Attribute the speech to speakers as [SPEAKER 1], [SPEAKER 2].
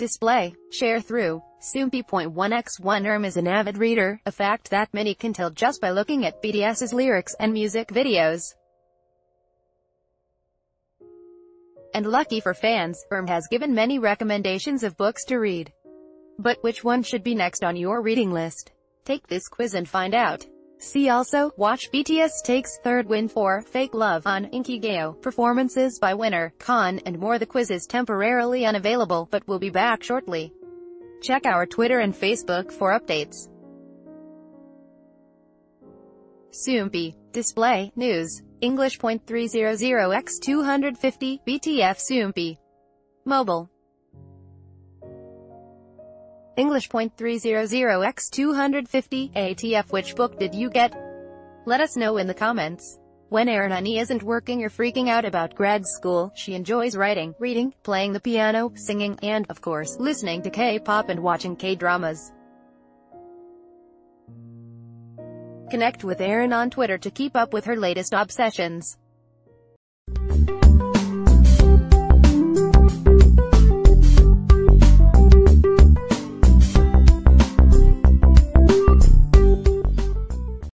[SPEAKER 1] display, Sharethrough. Soompi.1x1 Erm is an avid reader, a fact that many can tell just by looking at BTS's lyrics and music videos. And lucky for fans, Erm has given many recommendations of books to read. But which one should be next on your reading list? Take this quiz and find out. See also, watch BTS takes third win for Fake Love on Inkigayo, performances by winner, Khan, and more. The quiz is temporarily unavailable, but will be back shortly. Check our Twitter and Facebook for updates. Soompi. Display, News. English point three zero zero x 250, BTF Soompi. Mobile. English point three zero zero x 250, ATF Which book did you get? Let us know in the comments. When Erin isn't working or freaking out about grad school, she enjoys writing, reading, playing the piano, singing, and, of course, listening to K-pop and watching K-dramas. Connect with Erin on Twitter to keep up with her latest obsessions.